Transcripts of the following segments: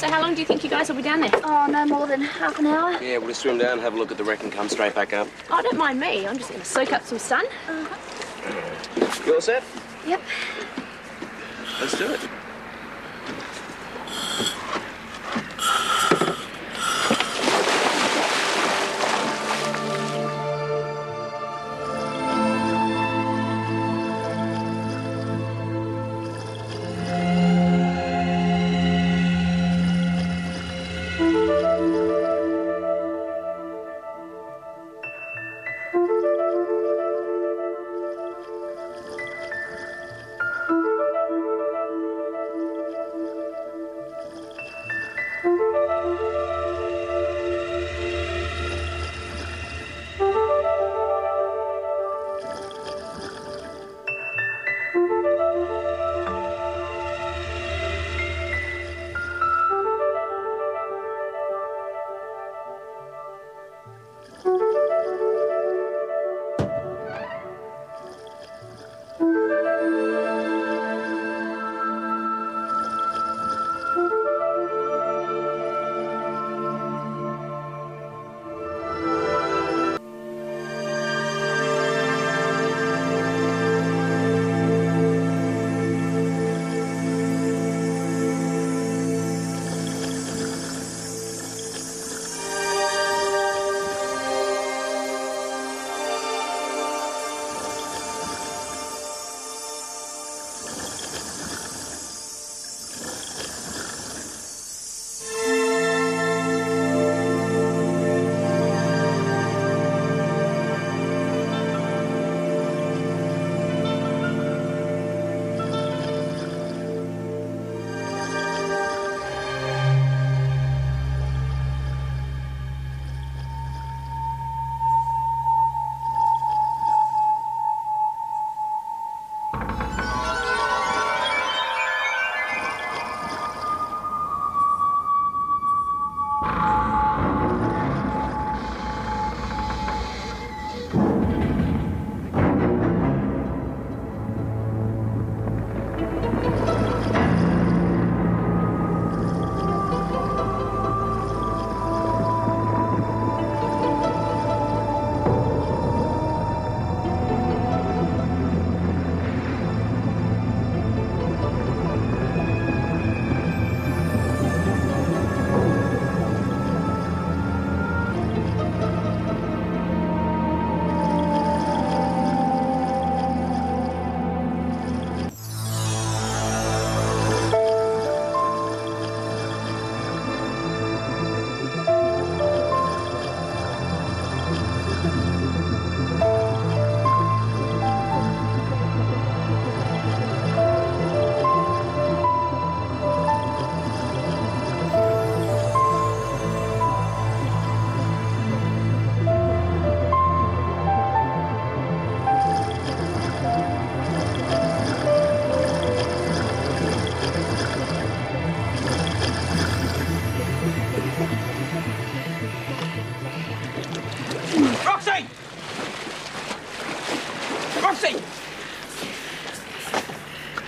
So how long do you think you guys will be down there? Oh, no more than half an hour. Yeah, we'll just swim down, have a look at the wreck, and come straight back up. Oh, don't mind me. I'm just going to soak up some sun. You all set? Yep. Let's do it.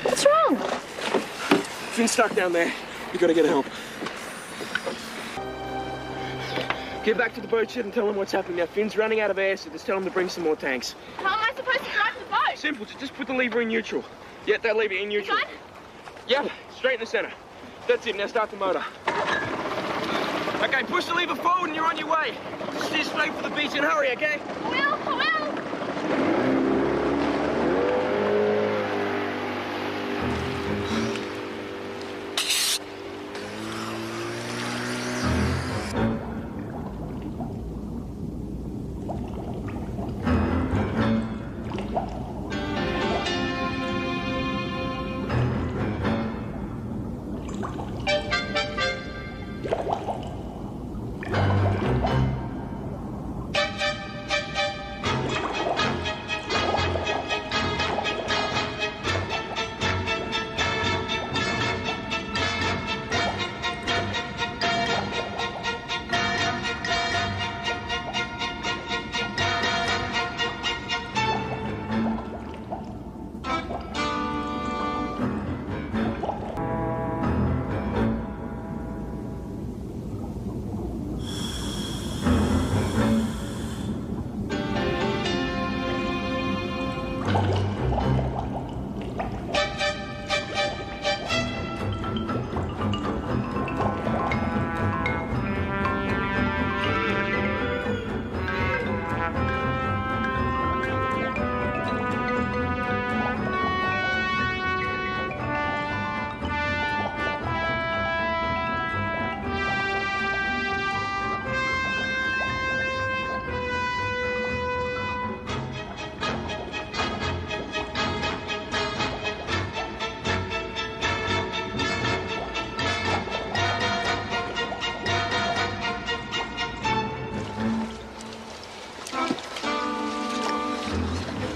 What's wrong? Finn's stuck down there. You gotta get help. Get back to the boat shed and tell them what's happening now. Finn's running out of air, so just tell him to bring some more tanks. How am I supposed to drive the boat? Simple, just put the lever in neutral. Yeah, that lever in neutral. Gun? Yep, straight in the center. That's it, now start the motor. Okay, push the lever forward and you're on your way. Steer straight for the beach and hurry, okay? I will, I will.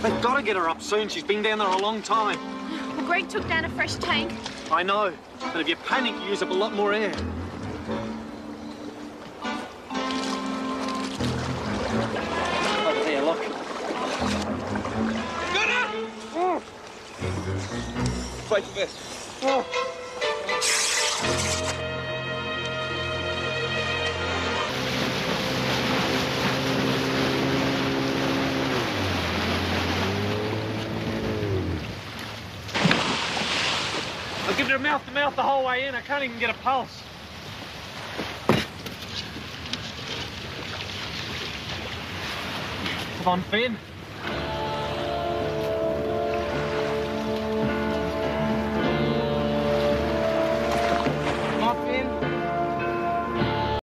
They've got to get her up soon. She's been down there a long time. Well, Greg took down a fresh tank. I know, but if you panic, you use up a lot more air. Over there, look. Gunner! Play for this. I've mouth to mouth the whole way in. I can't even get a pulse. Come on, Finn.